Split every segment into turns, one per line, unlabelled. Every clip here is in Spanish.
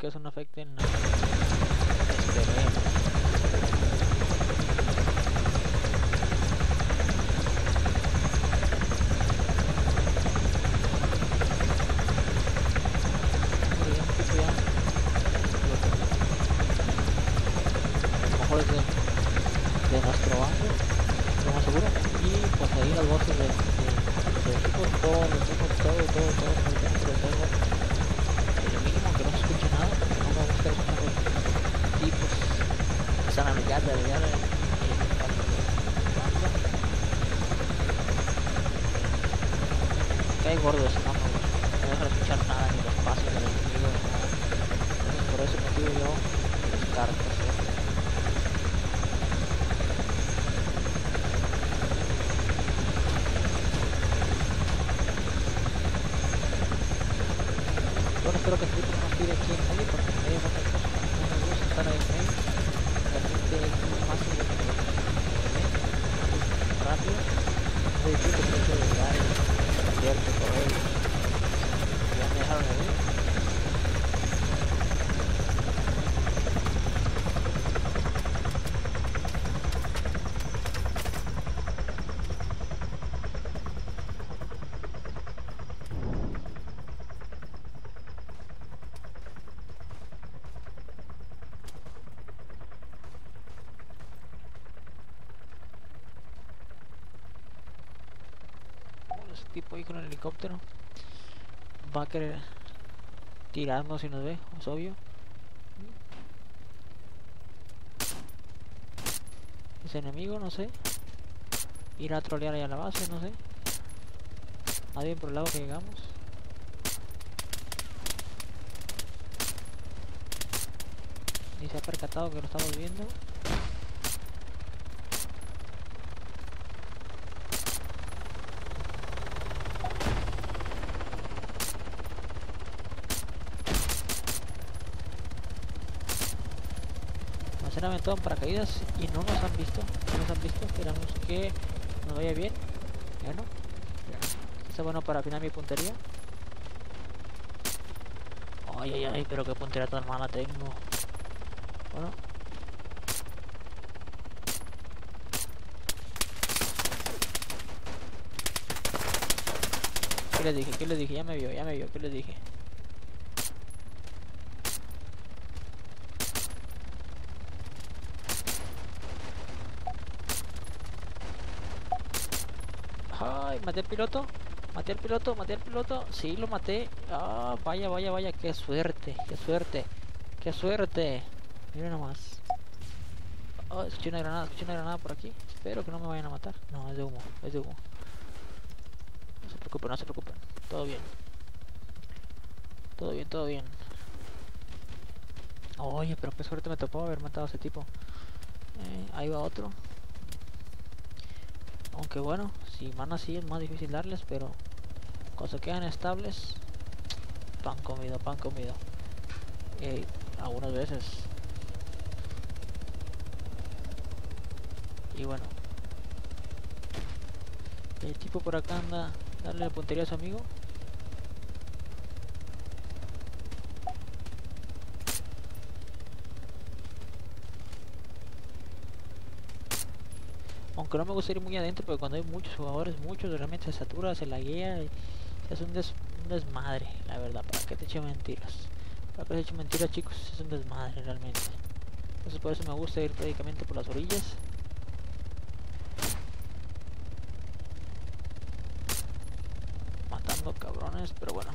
que eso no afecte nada. Esperemos. Pero ya un tipo ya lo tenía. A lo mejor es de, de nuestro ángulo, lo más seguro. Y pues ahí las voces de, de, de equipos, todo, lo tengo, todo, todo, todo, lo tengo, lo tengo. El mínimo que no se escuche nada, porque no me gusta escuchar los tipos que están a millar de allá de, Cae gordo eso, no me gusta. No deja de escuchar nada, ni los pasos del enemigo, ni nada. Entonces por ese motivo yo descarto eso. Bueno, espero que el tipo no aquí en medio porque me me gusta estar ahí en medio. Realmente es muy fácil de que rápido. Difícil el de llegar y cambiarte por ellos. Ya me dejaron de tipo ahí con el helicóptero va a querer tirarnos si nos ve, es obvio. Ese enemigo, no sé. Ir a trolear allá a la base, no sé. Nadie por el lado que llegamos. Ni se ha percatado que lo estamos viendo. Aventado en paracaídas y no nos han visto. No nos han visto. Esperamos que nos vaya bien. Bueno. Está bueno para afinar mi puntería. Ay, ay, ay, pero qué puntería tan mala tengo. Bueno. ¿Qué les dije? ¿Qué les dije? Ya me vio, ya me vio. ¿Qué les dije? Ay, maté al piloto. Maté al piloto, maté al piloto. Sí, lo maté. Ah, vaya, vaya, vaya. Qué suerte, qué suerte. Qué suerte. Mira nomás. Oh, escuché una granada, escuché una granada por aquí. Espero que no me vayan a matar. No, es de humo, es de humo. No se preocupen, no se preocupen. Todo bien. Todo bien, todo bien. Oye, pero qué suerte me tocó haber matado a ese tipo. Eh, ahí va otro. Aunque bueno, si van así es más difícil darles, pero cuando se quedan estables, pan comido, pan comido. Eh, algunas veces. Y bueno. El tipo por acá anda darle la puntería a su amigo. Aunque no me gusta ir muy adentro, porque cuando hay muchos jugadores, muchos, realmente se satura, se laguea y es un, des- un desmadre, la verdad. ¿Para qué te echo mentiras? ¿Para qué te echo mentiras, chicos? Es un desmadre, realmente. Entonces por eso me gusta ir prácticamente por las orillas. Matando cabrones, pero bueno.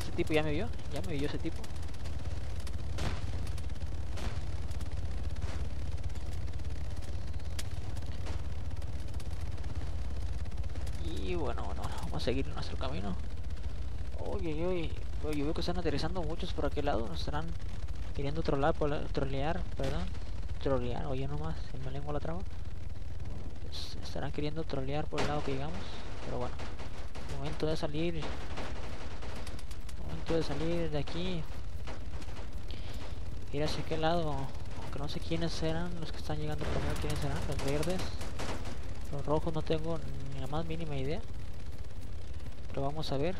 Ese ya me vio, ya me vio ese tipo. Y bueno, bueno, vamos a seguir nuestro camino. Oye, oye, yo veo que están aterrizando muchos por aquel lado, nos estarán queriendo trolear, por- trolear, perdón, trolear, oye nomás, se me lengua la traba. Es- Estarán queriendo trolear por el lado que llegamos, pero bueno, momento de salir, momento de salir de aquí, ir hacia aquel lado, aunque no sé quiénes serán los que están llegando primero, quiénes serán, los verdes. Los rojos no tengo ni la más mínima idea. Pero vamos a ver.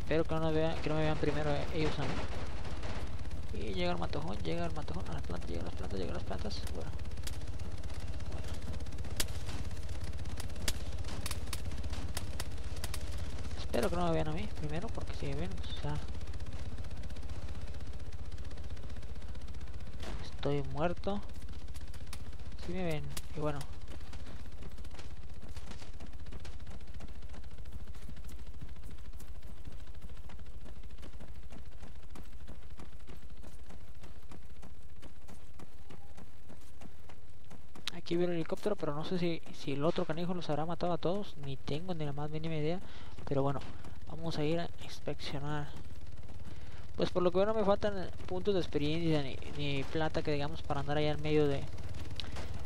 Espero que no, vean, que no me vean primero ellos a mí. Y llega el matojón, llega el matojón, a las plantas, llega las plantas, llega las plantas. Bueno. Espero que no me vean a mí primero, porque si me ven, pues ya. Estoy muerto. Si me ven, y bueno. Aquí veo el helicóptero, pero no sé si, si el otro canijo los habrá matado a todos. Ni tengo ni la más mínima idea. Pero bueno, vamos a ir a inspeccionar. Pues por lo que veo no me faltan puntos de experiencia ni, ni plata que digamos para andar allá en medio de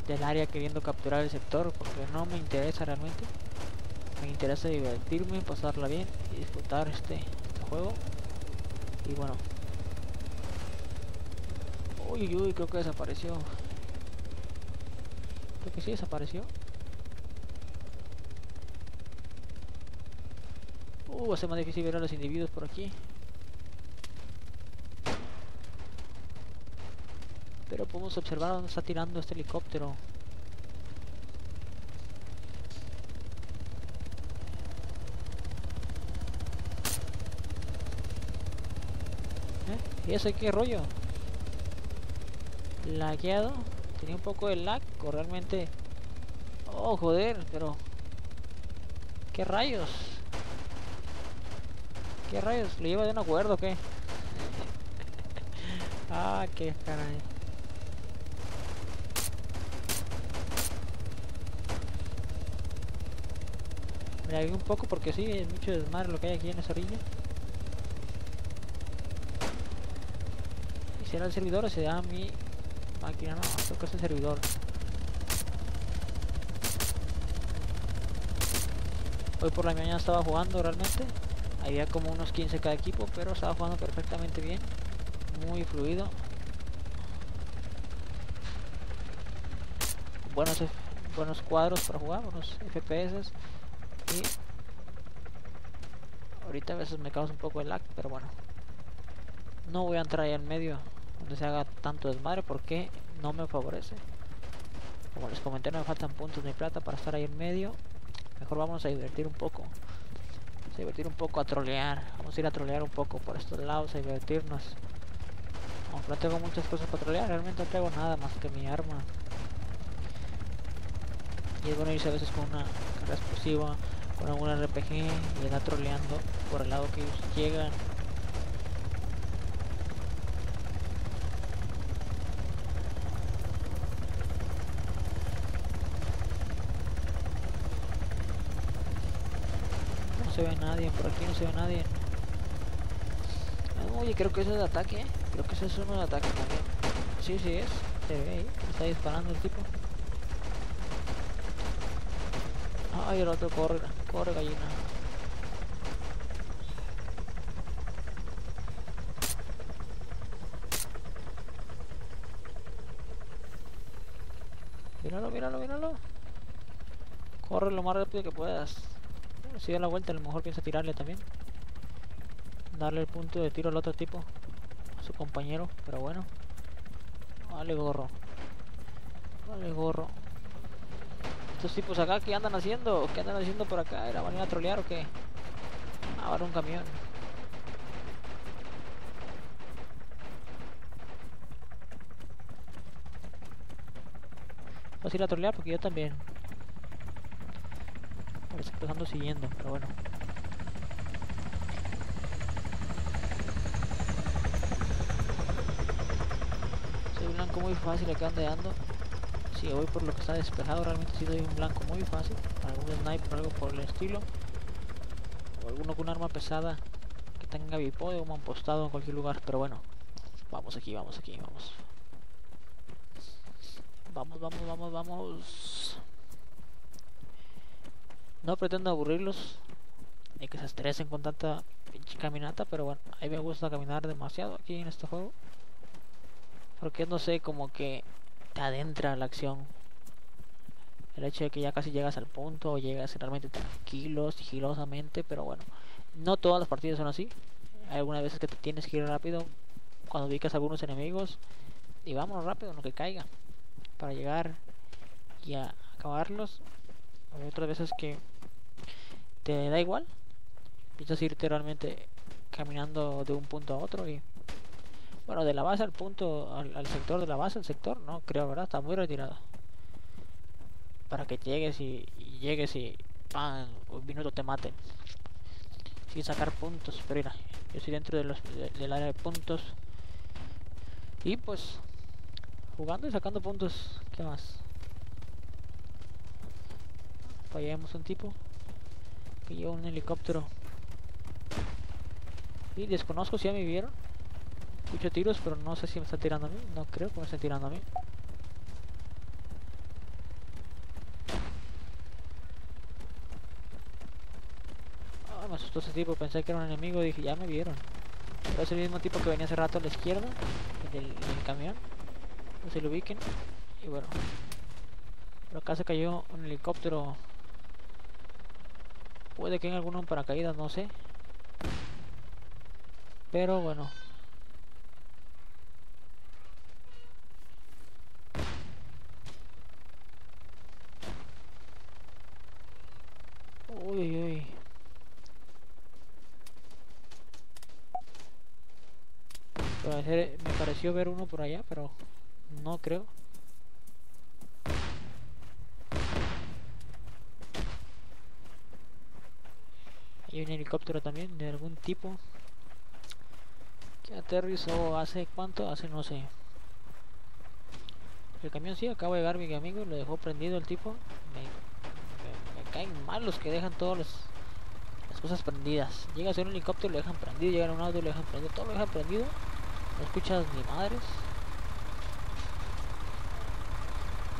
del área queriendo capturar el sector porque no me interesa realmente. Me interesa divertirme, pasarla bien y disfrutar este, este juego. Y bueno. Uy, uy, creo que desapareció. Creo que sí desapareció. Uh, va a ser más difícil ver a los individuos por aquí. Pero podemos observar dónde está tirando este helicóptero. ¿Eh? ¿Y ese qué rollo? Lagueado. Tenía un poco de lag, o realmente... Oh, joder, pero... ¿Qué rayos? ¿Qué rayos? ¿Le lleva de un acuerdo o qué? ah, qué caray. Me lagué un poco porque sí, es mucho desmadre lo que hay aquí en esa orilla. ¿Y será el servidor o será mi máquina? No, creo que es el servidor. Hoy por la mañana estaba jugando realmente. Había como unos 15 cada equipo, pero estaba jugando perfectamente bien. Muy fluido. Buenos, buenos cuadros para jugar, buenos FPS. Y ahorita a veces me causa un poco de lag, pero bueno. No voy a entrar ahí en medio donde se haga tanto desmadre porque no me favorece. Como les comenté, no me faltan puntos ni plata para estar ahí en medio. Mejor vamos a divertir un poco. Vamos a divertir un poco, a trolear. Vamos a ir a trolear un poco por estos lados, a divertirnos. Aunque no tengo muchas cosas para trolear, realmente no tengo nada más que mi arma. Y es bueno irse a veces con una carga explosiva, con algún RPG y andar troleando por el lado que ellos llegan. No se ve por aquí no se ve nadie. Ah, oye, creo que eso es de ataque, ¿eh? creo que eso es uno de ataque también. Sí, sí es, se ve ahí, está disparando el tipo. Ay, el otro corre, corre gallina. Míralo, míralo, míralo. Corre lo más rápido que puedas. Si da la vuelta, a lo mejor piensa tirarle también. Darle el punto de tiro al otro tipo. A su compañero, pero bueno. Vale gorro. Vale gorro. Estos tipos acá, ¿qué andan haciendo? ¿Qué andan haciendo por acá? ¿Era van a trolear o qué? Ahora un camión. Vas a ir a trolear porque yo también. Parece que siguiendo, pero bueno. Soy un blanco muy fácil acá andeando. Si voy por lo que está despejado, realmente sí doy un blanco muy fácil. Algún sniper o algo por el estilo. O alguno con arma pesada que tenga bipode o un postado en cualquier lugar. Pero bueno, vamos aquí, vamos aquí, vamos. Vamos, vamos, vamos, vamos. No pretendo aburrirlos ni que se estresen con tanta pinche caminata, pero bueno, a mí me gusta caminar demasiado aquí en este juego. Porque no sé, como que te adentra la acción. El hecho de que ya casi llegas al punto o llegas realmente tranquilo, sigilosamente, pero bueno, no todas las partidas son así. Hay algunas veces que te tienes que ir rápido cuando ubicas a algunos enemigos y vámonos rápido, lo que caiga, para llegar y a acabarlos. Otras veces que te da igual, piensas irte realmente caminando de un punto a otro y bueno, de la base al punto, al, sector de la base, al sector, no creo, ¿verdad? Está muy retirado. Para que llegues y, llegues y ¡pam! un minuto te maten. Sin sacar puntos, pero mira, yo estoy dentro de los, del área de puntos. Y pues, jugando y sacando puntos, ¿qué más? Fallamos un tipo que lleva un helicóptero. Y desconozco si ya me vieron. Escucho tiros, pero no sé si me están tirando a mí. No creo que me estén tirando a mí. Ah, me asustó ese tipo. Pensé que era un enemigo. Dije, ya me vieron. es el mismo tipo que venía hace rato a la izquierda. Del, del camión. No se lo ubiquen. Y bueno. Por acá se cayó un helicóptero. Puede que en alguno paracaídas, no sé. Pero bueno. me pareció ver uno por allá, pero no creo. Hay un helicóptero también de algún tipo que aterrizó hace cuánto, hace no sé. El camión sí, acabo de llegar mi amigo, lo dejó prendido el tipo. Me, caen mal los que dejan todas las cosas prendidas. Llega a ser un helicóptero, lo dejan prendido, llega a un auto, lo dejan prendido, todo lo dejan prendido. No escuchas ni madres.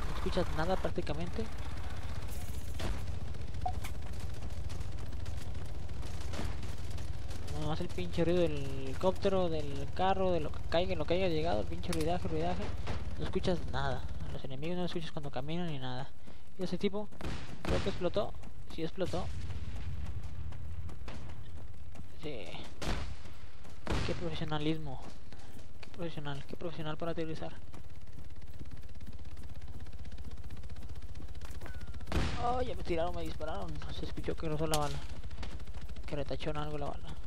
No escuchas nada prácticamente. No más el pinche ruido del helicóptero, del carro, de lo que caiga, lo que haya llegado, el pinche ruidaje, ruidaje. No escuchas nada. A los enemigos no escuchas cuando caminan ni nada. Y ese tipo, creo que explotó. Sí explotó. Sí. Qué profesionalismo profesional, qué profesional para utilizar. Oh, ya me tiraron, me dispararon. Se escuchó que rozó la bala. Que retachó algo la bala.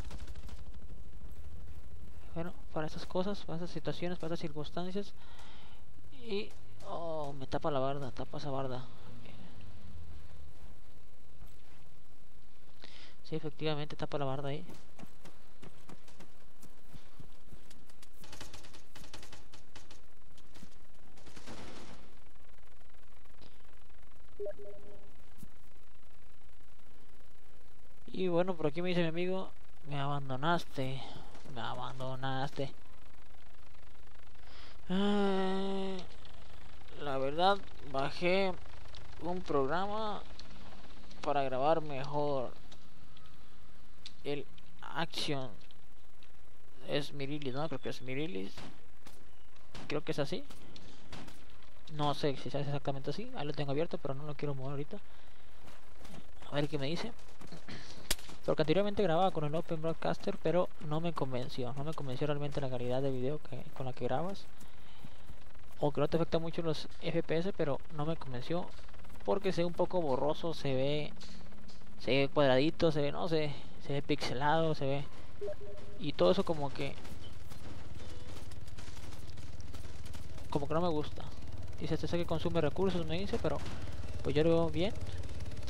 Bueno, para esas cosas, para esas situaciones, para esas circunstancias. Y... Oh, me tapa la barda, tapa esa barda. Sí, efectivamente tapa la barda ahí. Y bueno, por aquí me dice mi amigo, me abandonaste, me abandonaste. la verdad, bajé un programa para grabar mejor. El Action es Mirilis, ¿no? Creo que es Mirilis. Creo que es así. No sé si es exactamente así. Ahí lo tengo abierto, pero no lo quiero mover ahorita. A ver qué me dice. Porque anteriormente grababa con el Open Broadcaster, pero no me convenció. No me convenció realmente la calidad de video que, con la que grabas. O que no te afecta mucho los FPS, pero no me convenció. Porque se ve un poco borroso, se ve. Se ve cuadradito, se ve, no sé, se ve pixelado, se ve. Y todo eso como que. Como que no me gusta. Dice, este sé que consume recursos, me dice, pero pues yo lo veo bien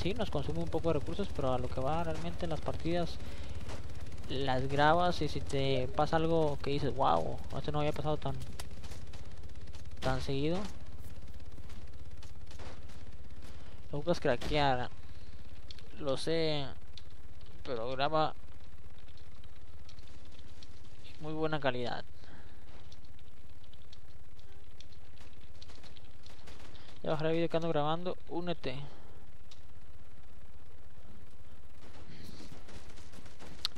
sí, nos consume un poco de recursos, pero a lo que va realmente en las partidas las grabas y si te pasa algo que dices, wow, esto no había pasado tan tan seguido. Lo buscas craquear, lo sé, pero graba muy buena calidad. Ya bajaré el video que ando grabando, únete.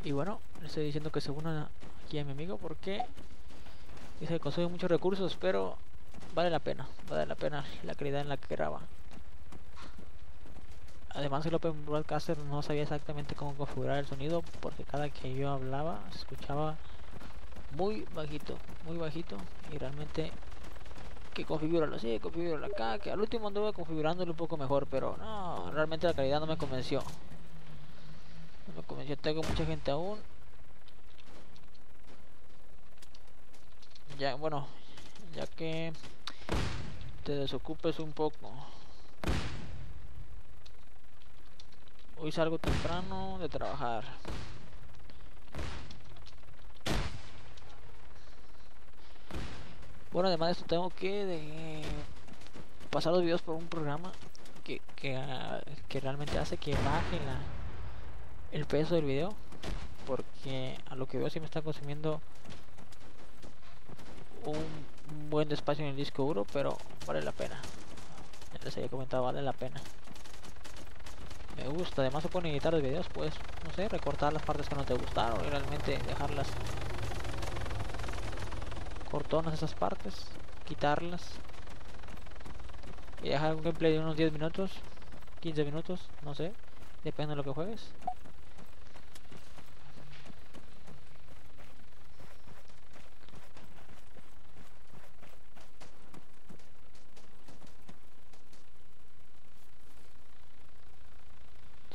Y bueno, le estoy diciendo que se una aquí a mi amigo porque Dice que consume muchos recursos, pero vale la pena, vale la pena la calidad en la que graba. Además el Open Broadcaster no sabía exactamente cómo configurar el sonido porque cada que yo hablaba se escuchaba muy bajito, muy bajito y realmente que configurarlo así, configurarlo acá, que al último anduve configurándolo un poco mejor, pero no, realmente la calidad no me convenció. Me convenció, tengo mucha gente aún. Ya, bueno, ya que te desocupes un poco. Hoy salgo temprano de trabajar. Bueno, además de esto tengo que pasar los videos por un programa que, ah, que, realmente hace que baje la, el peso del video. Porque a lo que veo si me está consumiendo un, buen espacio en el disco duro, pero vale la pena. Ya les había comentado, vale la pena. Me gusta, además se pueden editar los videos, pues, no sé, recortar las partes que no te gustaron y realmente dejarlas cortonas esas partes, quitarlas y dejar un gameplay de unos 10 minutos, 15 minutos, no sé, depende de lo que juegues.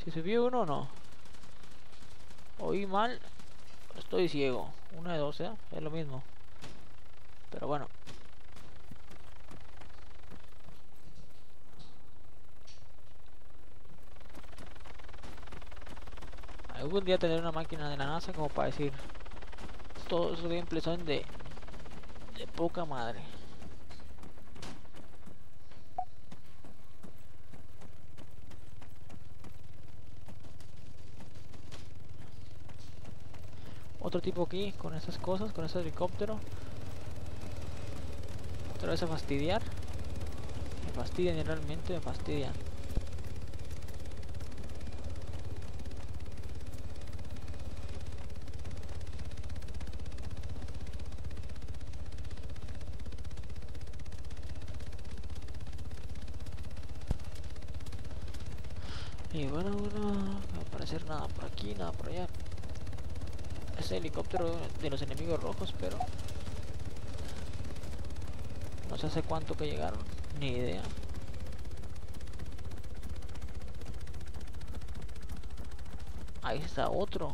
Si subió uno o no. Oí mal, estoy ciego. Una de dos, ¿eh? Es lo mismo. Pero bueno. Algún día tener una máquina de la NASA como para decir todos esos gameplays son de, de poca madre. Otro tipo aquí con esas cosas, con ese helicóptero otra vez a fastidiar. Me fastidian realmente, me fastidian. Y bueno, bueno, no va a aparecer nada por aquí, nada por allá. Helicóptero de los enemigos rojos, pero no sé hace cuánto que llegaron, ni idea. Ahí está otro.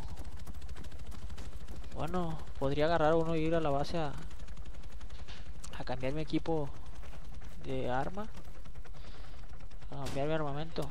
Bueno, podría agarrar uno y ir a la base a, a cambiar mi equipo de arma. A cambiar mi armamento.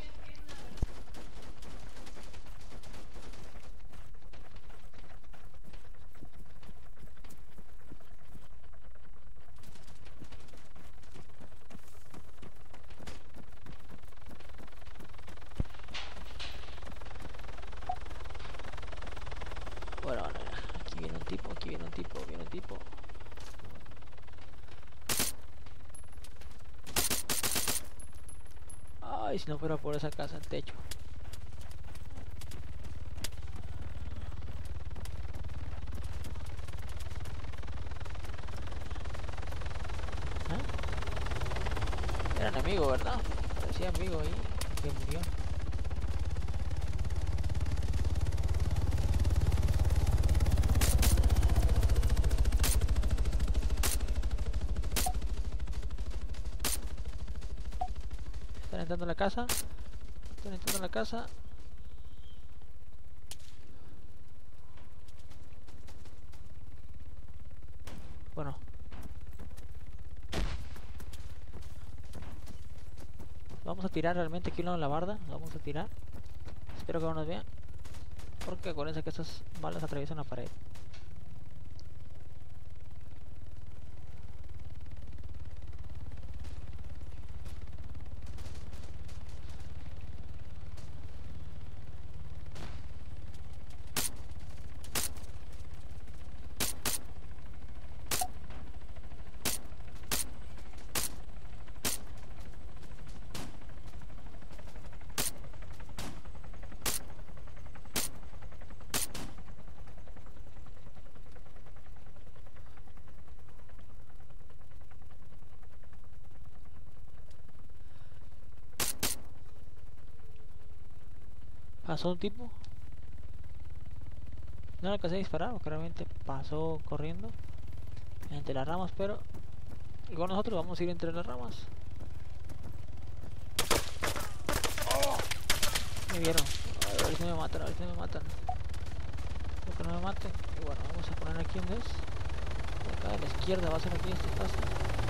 Si no fuera por esa casa el techo. ¿Eh? Eran amigos, ¿verdad? Parecía amigo ahí, que murió. entrando en la casa. Están entrando en la casa. Bueno. Vamos a tirar realmente aquí en la barda. Vamos a tirar. Espero que no nos vean. Porque acuérdense que estas balas atraviesan la pared. Pasó un tipo. No le alcancé a disparar realmente pasó corriendo entre las ramas, pero igual nosotros vamos a ir entre las ramas. Me vieron. A ver si me matan, a ver si me matan. Que no me maten. Y bueno, vamos a poner aquí un vez. Acá a la izquierda va a ser aquí este espacio.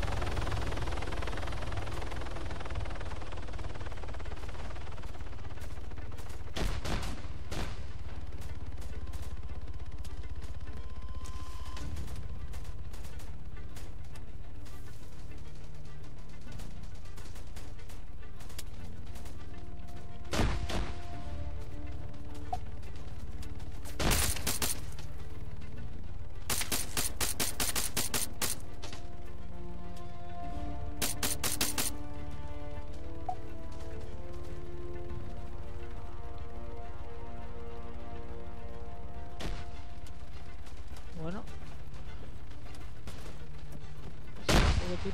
Y,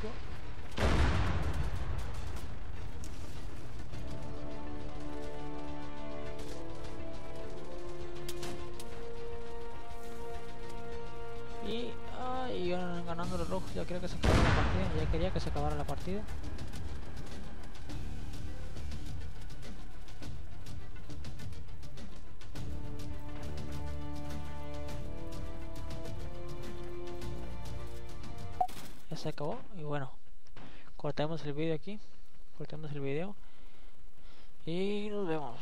ay, iban ganando los rojos, ya quería que se acabara la partida, ya quería que se acabara la partida. se acabó cortemos el vídeo aquí cortemos el vídeo. Y nos vemos